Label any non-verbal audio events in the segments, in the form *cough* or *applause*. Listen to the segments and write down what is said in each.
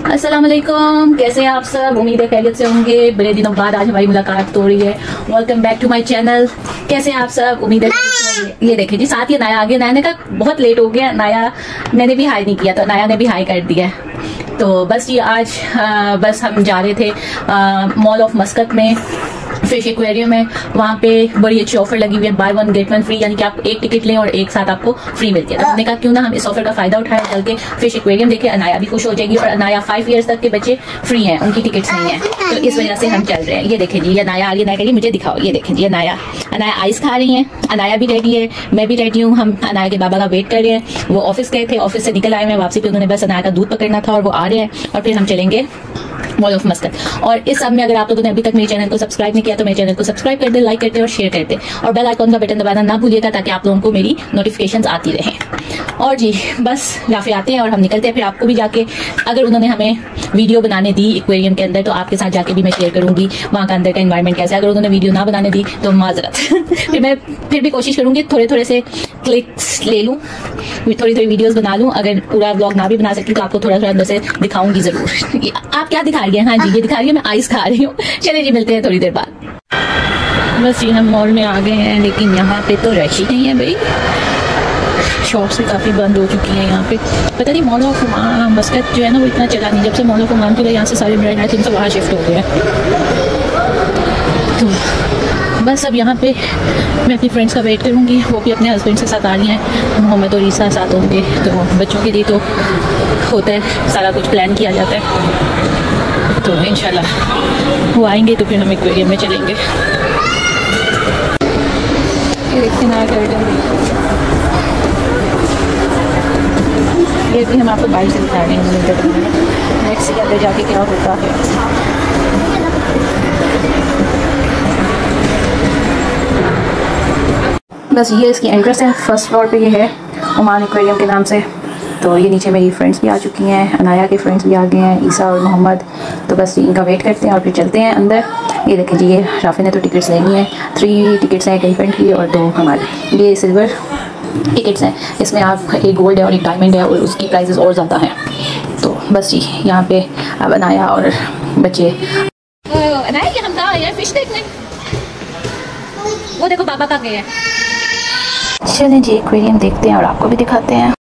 अस्सलाम वालेकुम कैसे हैं आप सब? उम्मीद है खैरियत से होंगे। बड़े दिनों बाद आज हमारी मुलाकात हो रही है। Welcome back to my channel कैसे हैं आप सब? उम्मीद है ये देखिए जी साथ ही नया आ गया नया ने कहा बहुत लेट हो गया। नया मैंने भी हाई नहीं किया था। नया ने भी हाई कर दिया तो बस ये आज आ, बस हम जा रहे थे मॉल ऑफ़ मस्कत में। फ़िश एक्वेरियम है, वहाँ पे बड़ी अच्छी ऑफ़र लगी हुई है buy one get one free यानी कि आप एक टिकट लें और एक साथ आपको फ्री मिलती है। तो हमने कहा, क्यों ना हम इस ऑफ़र का फ़ायदा उठाएँ चल के फ़िश एक्वेरियम देखे, अनाया भी खुश हो जाएगी और अनाया फाइव ईयर्स तक के बच्चे फ्री हैं, उनकी टिकट नहीं है। तो इस वजह से हम चल रहे हैं। ये देखें जी अनाया आ रही है करिए मुझे दिखाओ, ये देखें जी, अनाया। अनाया आइस खा रही है, अनाया भी रेडी है, मैं भी रेडी हूँ, हम अनाया के बाबा का वेट कर रहे हैं। वो ऑफ़िस गए थे ऑफ़िस से निकल आए हैं वापसी पे उन्होंने बस अनाया का दूध पकड़ना था और वो आ रहे हैं और फिर हम चलेंगे मॉल ऑफ़ मस्कत और इस सब में अगर आप लोगों ने अभी तक मेरे चैनल को सब्सक्राइब नहीं किया तो मेरे चैनल को सब्सक्राइब कर दे लाइक करते और शेयर करते और बेल आइकॉन का बटन दबाना ना भूलिएगा, ताकि आप लोगों को मेरी नोटिफिकेशन आती रहे। और जी, बस राफे आते हैं और हम निकलते हैं। फिर आपको भी जाके, अगर उन्होंने हमें वीडियो बनाने दी इक्वेरियम के अंदर तो आपके साथ जाके भी मैं शेयर करूँगी, वहाँ का अंदर का इन्वायरमेंट कैसे अगर उन्होंने वीडियो ना बनाने दी तो माजरत *laughs* फिर मैं, फिर भी कोशिश करूँगी थोड़े थोड़े से क्लिक्स ले लूँ थोड़ी थोड़ी वीडियोस बना लूँ। अगर पूरा ब्लॉग ना भी बना सकती तो आपको थोड़ा थोड़ा अंदर से दिखाऊँगी ज़रूर। *laughs* आप क्या दिखा रही है हाँ जी, ये दिखा रही है, मैं आइस खा रही हूँ। चले जी, मिलते हैं थोड़ी देर बाद। बस ये हम मॉल में आ गए हैं, लेकिन यहाँ पे तो रश ही नहीं है भाई। शॉप्स भी काफ़ी बंद हो चुकी हैं यहाँ पे। पता नहीं मॉल ऑफ़ मस्कत जो है ना, वो इतना चला नहीं। जब से मॉल ऑफ़ उमान खुला यहाँ से सारे ब्रांड आई थिंक सब वहाँ शिफ्ट हो गया। तो बस अब यहाँ पे मैं अपनी फ्रेंड्स का वेट करूँगी। वो भी अपने हस्बैंड के साथ आ रही हैं। मोहम्मद और ईसा साथ होंगे। तो बच्चों के लिए तो होता है, सारा कुछ प्लान किया जाता है। तो इन वो आएँगे तो फिर हम एक्वेरियम में चलेंगे। ये भी हम आपको बाइक से रहे हैं नेक्स्ट अंदर जाके क्या होता है। बस ये इसकी एंट्रेंस है, फ़र्स्ट फ्लोर पे ये है ओमान एक्वेरियम के नाम से। तो ये नीचे मेरी फ्रेंड्स भी आ चुकी हैं अनाया के फ्रेंड्स भी आ गए हैं ईसा और मोहम्मद। तो बस इनका वेट करते हैं और फिर चलते हैं अंदर। ये देखें जी ये राफे ने तो टिकट्स लेनी है। थ्री टिकट्स हैं एक एलिफेंट की और दो हमारे। ये सिल्वर टिकट्स हैं। इसमें आप एक गोल्ड है और एक डायमंड है और उसकी प्राइजेस और ज़्यादा हैं। तो बस जी यहाँ पे अब अनाया और बच्चे। फ़िश देखने वो देखो बाबा का गए हैं? चलें जी एक्वेरियम देखते हैं और आपको भी दिखाते हैं।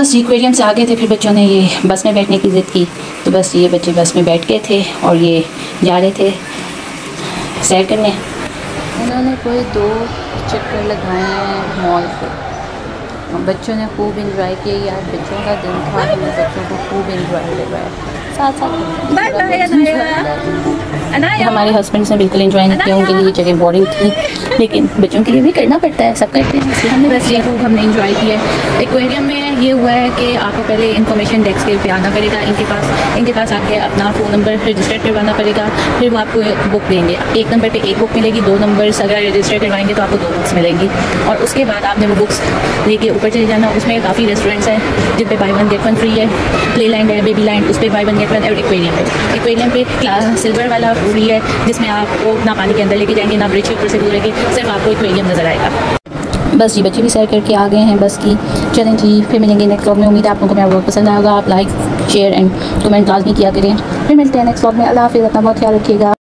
एक्वेरियम से आ गए थे फिर बच्चों ने ये बस में बैठने की ज़िद की। तो बस ये बच्चे बस में बैठ गए थे और ये जा रहे थे सैर करने। उन्होंने कोई दो चक्कर लगाए हैं मॉल पे। बच्चों ने खूब इंजॉय किया यार बच्चों का दिन था हमने बच्चों को खूब इंजॉय करवाया साथ साथ हमारे हस्बैंड ने बिल्कुल इन्जॉय नहीं किया उनके लिए जगह बोरिंग थी। लेकिन बच्चों के लिए भी करना पड़ता है सब करते हैं। हमने बस ये खूब हमने इन्जॉय किया है। एक्वेरियम में ये हुआ है कि आपको पहले इन्फॉर्मेशन डेस्क पे आना पड़ेगा इनके पास इनके पास आके अपना फ़ोन नंबर रजिस्टर करवाना पड़ेगा फिर वो आपको बुक देंगे। एक नंबर पर एक बुक मिलेगी दो नंबर अगर रजिस्टर करवाएँगे तो आपको दो बुक्स मिलेंगी। और उसके बाद आपने वो बुक्स लेके ऊपर चले जाना। उसमें काफ़ी रेस्टोरेंट्स हैं जिन पर buy one get one free है। प्ले लैंड है बेबी लैंड उस पर बाई वन गेट वन और एक्वेरियम है एक्वेरियम पे सिल्वर वाला फ्री है जिसमें आपको ना पानी के अंदर लेके जाएँगे ना ब्रिज के ऊपर से गुजरेंगे सिर्फ़ आपको एक एक्वेरियम नज़र आएगा। बस जी, बच्चे भी सैर करके आ गए हैं बस की। चलें जी, फिर मिलेंगे नेक्स्ट ब्लॉग में। उम्मीद है आप लोगों को मेरा ब्लॉग पसंद आएगा। आप लाइक शेयर एंड कमेंट लाजमी किया करें। फिर मिलते हैं नेक्स्ट ब्लॉग में। अल्लाह हाफिज़। अपना बहुत ख्याल रखिएगा।